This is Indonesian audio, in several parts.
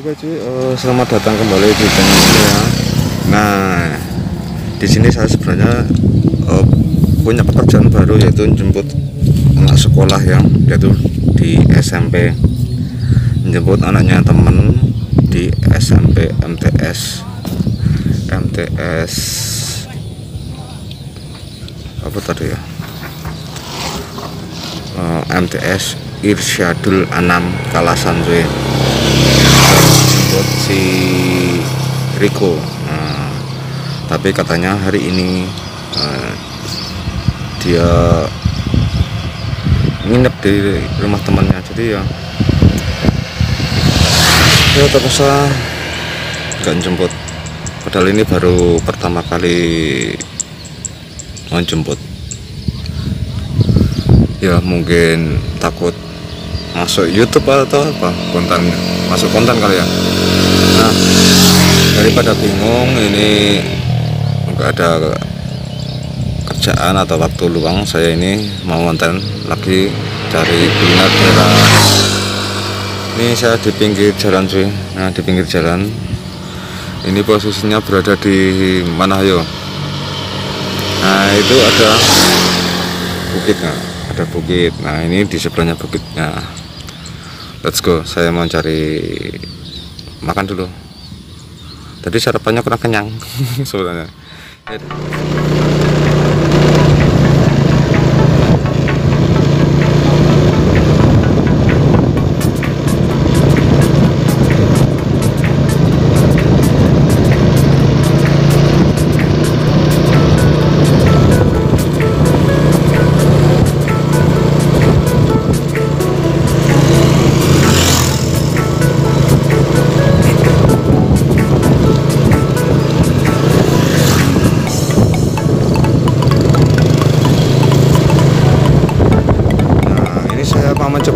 Oke cuy, eh, selamat datang kembali di channel ini ya. Nah, di sini saya sebenarnya eh, punya pekerjaan baru yaitu jemput anak sekolah yang yaitu di SMP, menjemput anaknya temen di SMP MTS, MTS apa tadi ya? Eh, MTS Irsyadul Anam Kalasan cuy Riko nah, tapi katanya hari ini eh, dia nginep di rumah temannya. Jadi ya ya terpaksa gak jemput. Padahal ini baru pertama kali mau jemput. Ya mungkin takut masuk YouTube atau apa? Konten masuk konten kali ya. Nah daripada bingung ini nggak ada kerjaan atau waktu luang saya ini mau konten lagi cari kuliner daerah. Ini saya di pinggir jalan cuy. Nah di pinggir jalan. Ini posisinya berada di mana yo nah itu ada bukit nah ada bukit. Nah ini di sebelahnya bukitnya. Let's go saya mau cari makan dulu tadi sarapannya kurang kenyang. Sebenarnya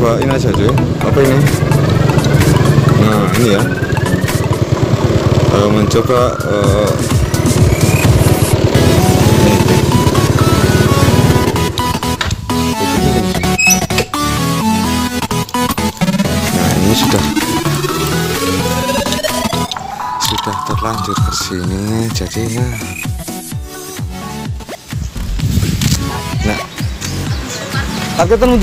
mencoba ini aja cuy. Apa ini? Nah, ini ya. Eh, mencoba ini. Nah, ini sudah sudah terlanjur ke sini jadinya Nah, Aku ketemu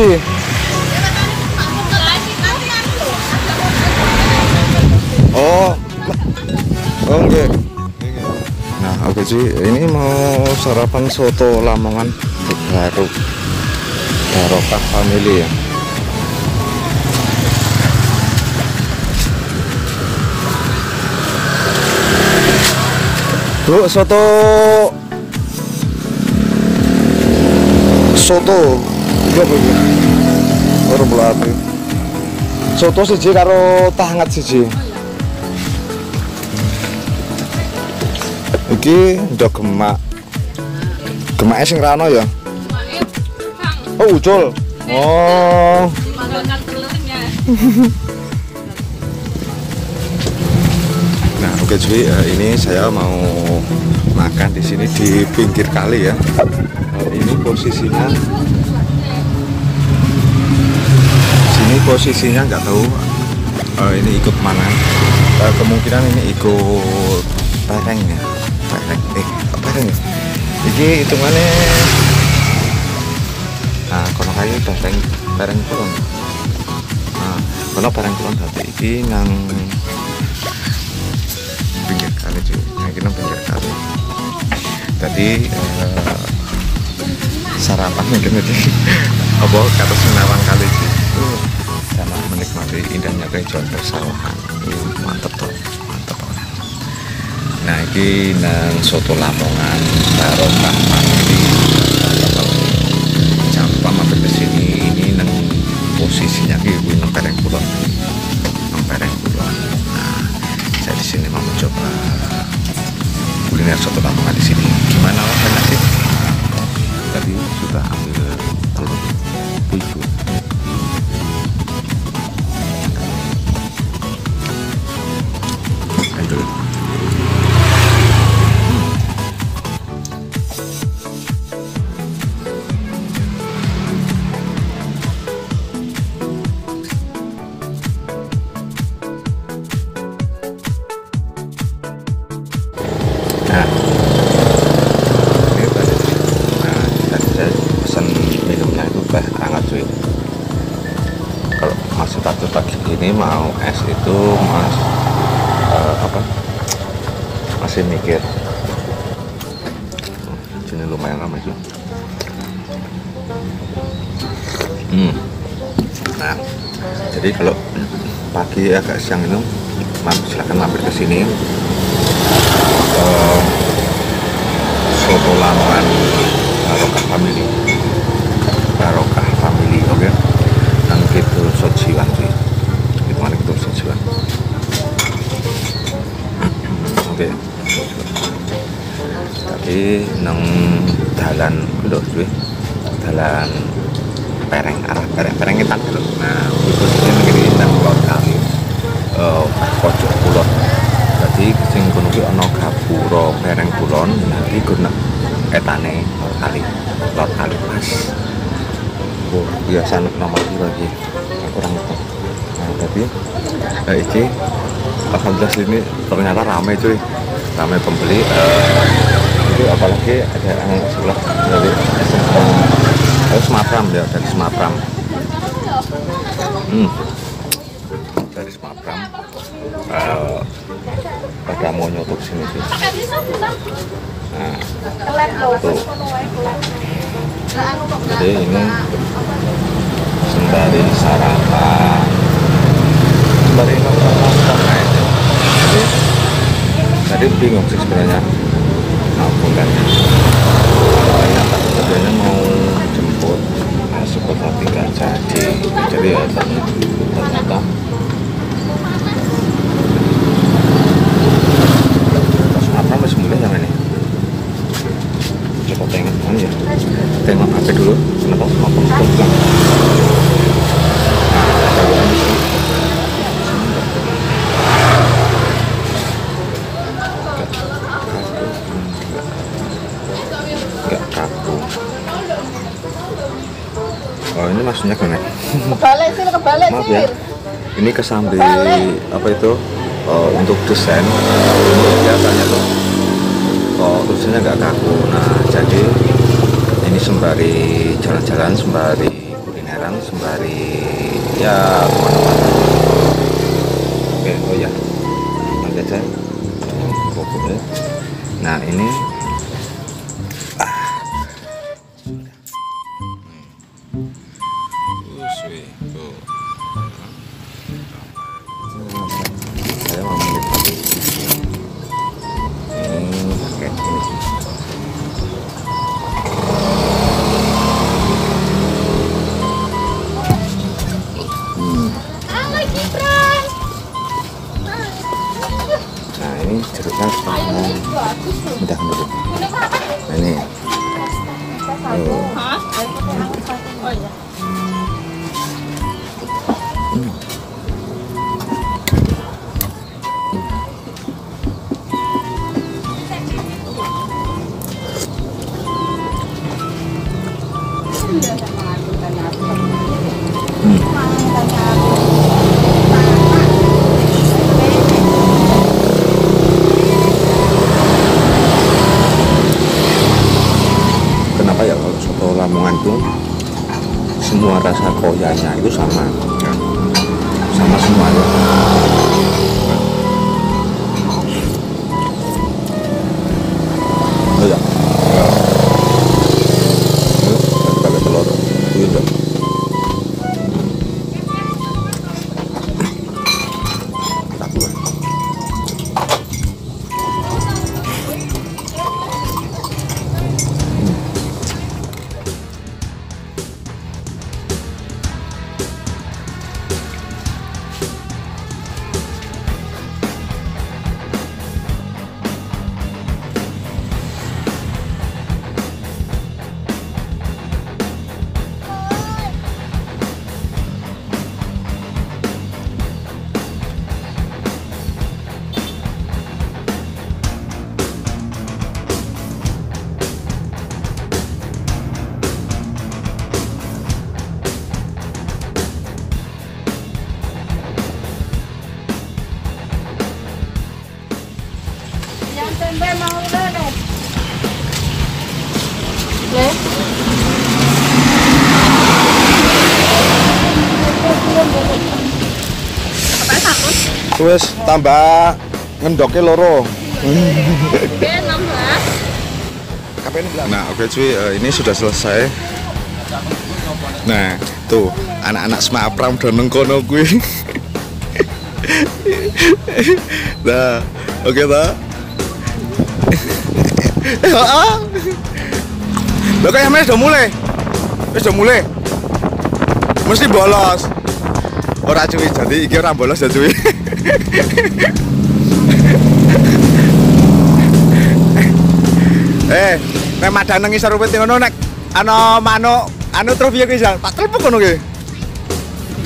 Sih. Ini mau sarapan soto Lamongan baru. Barokah family ya. Bu, soto soto iya apa iki ora belati soto siji karo tah hangat siji iki ndok gemak gemaknya sing rano ya oh ucul oh Nah, oke cuy, eh, ini saya mau makan di sini di pinggir kali ya. Eh, ini posisinya sini posisinya nggak tahu eh, ini ikut mana. Eh, kemungkinan ini ikut pereng ya. Eh, pereng ya. Ini hitungannya Nah, kono kayu pereng, pereng kulon. Nah, kono pereng kulon tapi ini nang pinggir kali cuy nah kita pinggir kali tadi eh, sarapan mungkin tadi apa kata senawang kali cuy sama menikmati indahnya kehijauan persawahan mantep tuh. Nah ini nang soto lamongan barokah kalau campak mampir ke sini ini nang posisinya ini nang pereng kulon nang pereng kulon nah saya di sini mau mencoba kuliner soto Lamongan di sini. Gimana enak sih? Tadi sudah ambil telur puyuh. Itu mas uh, apa? Masih mikir. Sini lumayan lama sih. Hmm. nah jadi kalau pagi agak siang itu silahkan mampir ke sini. Uh, soto lamongan barokah family barokah family oke okay? nang gitu sojiwan sih itu mana gitu sojiwan oke okay. tapi nang lho cuy dalan pereng arah pereng. Pereng kita lho nah itu sini negeri nang pulau kali uh, pojok kulon. Jadi sing kono ki ana gapura pereng kulon nanti guna etane kali laut kali pas oh biasa nomor lagi kurang itu nah tapi nah, ini alhamdulillah sini ternyata ramai cuy. Ramai pembeli uh, itu apalagi ada yang sebelah dari dari Semapram ya dari Semapram hmm. Dari Semapram uh, pada mau nyotok sini sih. Nah tuh. Jadi ini sembari sarapan. Sembari nonton jadi tadi bingung sih sebenarnya maupun kan ternyata tujuannya mau jemput masuk ke tapi nggak jadi jadi ya ternyata apa masih mulai yang ini? Coba tengok? Mana ya. Tengok HP dulu? Kenapa? Apa apa bukan nggak kaku oh ini maksudnya gimana Kebalik sih, kebalik maaf sih. Ya. Ini kesambi apa itu? Oh, untuk desain ini biasanya tuh. Oh tulisannya nggak kaku. Nah jadi ini sembari jalan-jalan sembari kulineran sembari ya ke mana-mana. Oke oh ya. Nanti aja nah ini. Saya mau menikmati ini pakai ini nah dulu ini. Oh. Wes tambah ngendoknya loro. Ben 16. Nah, oke cuy, eh, ini sudah selesai. Nah, tuh anak-anak semapram udah nengkono gue. nah, oke ta? Lo kayak mes udah mulai. Wis udah mulai. Mesti bolos. Ora cuy, jadi iki ora bolos ya cuy. eh, nek madang nang isor ruwet ngono nek ana manuk anu piye ki Sal? Tak telepon ngono ki.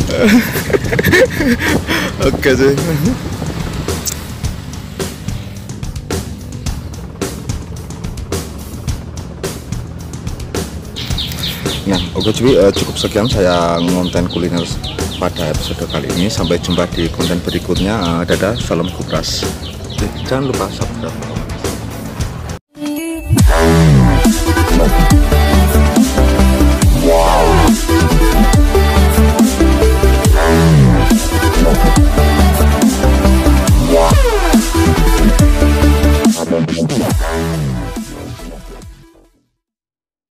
Oke sih. Nah, oke cuy, eh, cukup sekian saya ngonten kuliner pada episode kali ini. Sampai jumpa di konten berikutnya. Dadah, salam kubras. Eh, Jangan lupa subscribe.